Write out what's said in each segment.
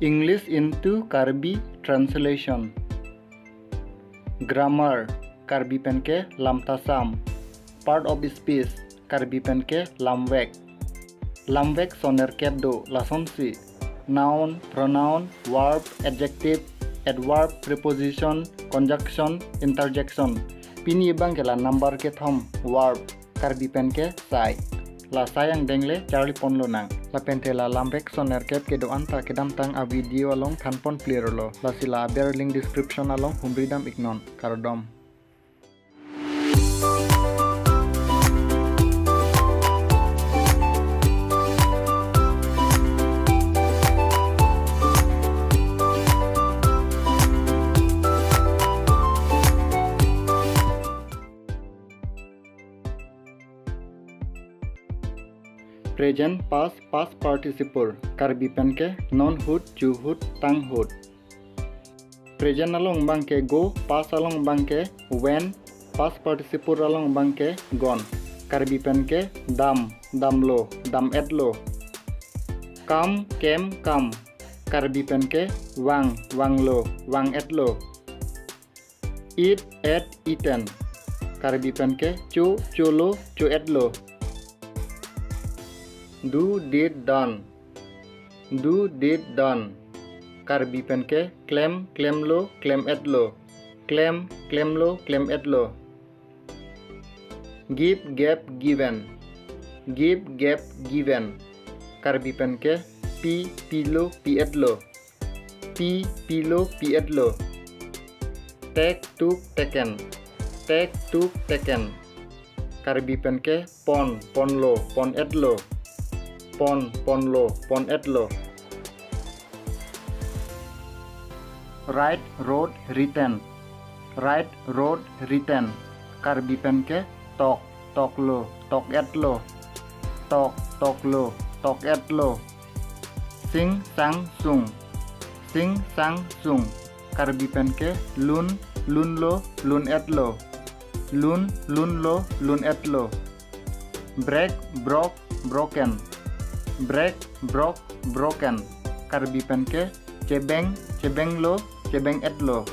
English into Karbi translation. Grammar Karbi penke lam tasam. Part of speech Karbi penke lamwek. Lamwek soner kebdo lasonsi. Noun, pronoun, verb, adjective, adverb, preposition, conjunction, interjection. Pini bang number ke thom verb Karbi penke sai. La sayang dengle Charlie ponlo nang. La pente la lambek soner kep ke doan ta tang a video along pon clear lo. La sila bear link description along humbridam ignon karodom. Present past past participle karbi penke non hood chu hood tang hood. Present along bangke go past along bangke when past participle along bangke gone. Karbi penke dam dam lo dam et lo. Come came come karbi penke wang wang lo wang et lo. Eat at eaten. Karbi penke chu chu lo chu et lo do did done. Do did done. Karbi penke claim claim lo claim et lo. Claim claim lo claim et lo. Give gap given. Give gap given. Karbi penke p pilo pi et lo. P pilo pi et lo. Take took taken. Take took taken. Karbi penke pon pon lo pon et lo pon pon lo pon et lo. Right road written. Right road written. Karbi penke tok tok lo tok et lo. Tok tok lo tok et lo. Sing sang sung. Sing sang sung. Karbi penke lun lun lo lun et lo. Lun lun lo lun et lo. Break broke broken break broke broken. Karbi penke cebeng cebeng lo cebeng et lo.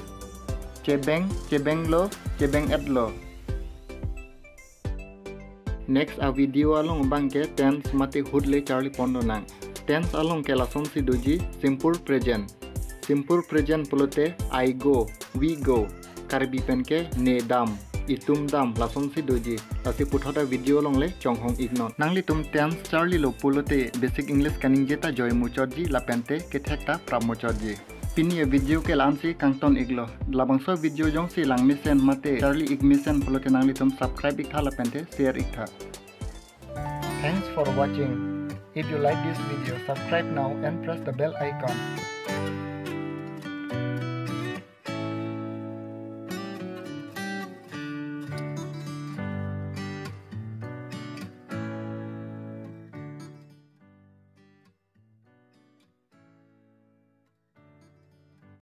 Cebeng cebeng lo cebeng et lo. Next a video along bangke tense mati hudle charlie pondo nang. Tense along ke lason si doji simple present. Simple present pelote i go we go. Karbi penke ne dam इतुम दाम लासन सी दोजी लासी पुठाटा video लोंगले चोंग होंग इग्नो नांगली तुम टेम चार्ली लो पुलोते बेसिक इंग्लिश कनिंग जेता जॉय मुचर जी ला पेंते के थेक्टा प्राम मुचर जी पिन वीडियो के लाम सी कांगटन इग्लो लाबंग सो वीडियो जों सी लांग मिसेन मते चार्ली इग मिसेन पुलोते नांगली तुम सब्सक्राइब इक था ला पेंते शेयर इक thanks for watching if you like this video subscribe now and press the bell icon